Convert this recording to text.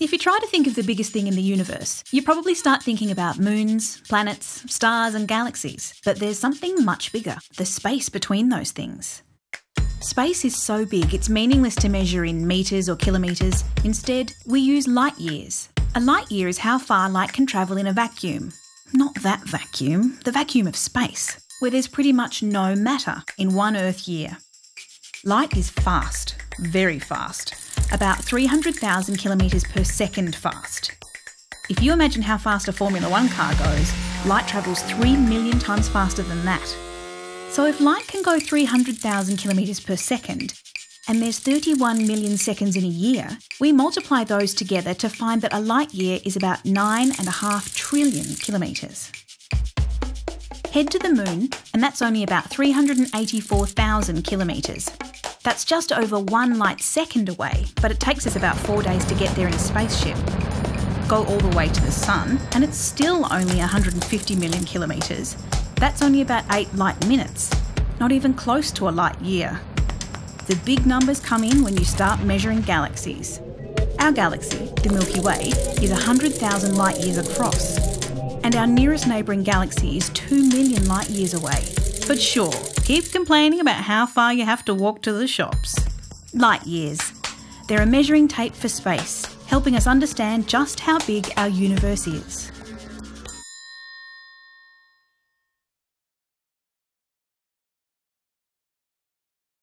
If you try to think of the biggest thing in the universe, you probably start thinking about moons, planets, stars, and galaxies. But there's something much bigger the space between those things. Space is so big it's meaningless to measure in metres or kilometres. Instead, we use light years. A light year is how far light can travel in a vacuum. Not that vacuum, the vacuum of space, where there's pretty much no matter in one Earth year. Light is fast, very fast, about 300,000 kilometres per second fast. If you imagine how fast a Formula One car goes, light travels 3 million times faster than that. So if light can go 300,000 kilometres per second, and there's 31 million seconds in a year, we multiply those together to find that a light year is about 9.5 trillion kilometres. Head to the moon, and that's only about 384,000 kilometres. That's just over one light second away, but it takes us about four days to get there in a spaceship. Go all the way to the sun, and it's still only 150 million kilometres. That's only about eight light minutes, not even close to a light year. The big numbers come in when you start measuring galaxies. Our galaxy, the Milky Way, is 100,000 light years across, and our nearest neighbouring galaxy is 2 million light years away. But sure, keep complaining about how far you have to walk to the shops. Light years. They're a measuring tape for space, helping us understand just how big our universe is.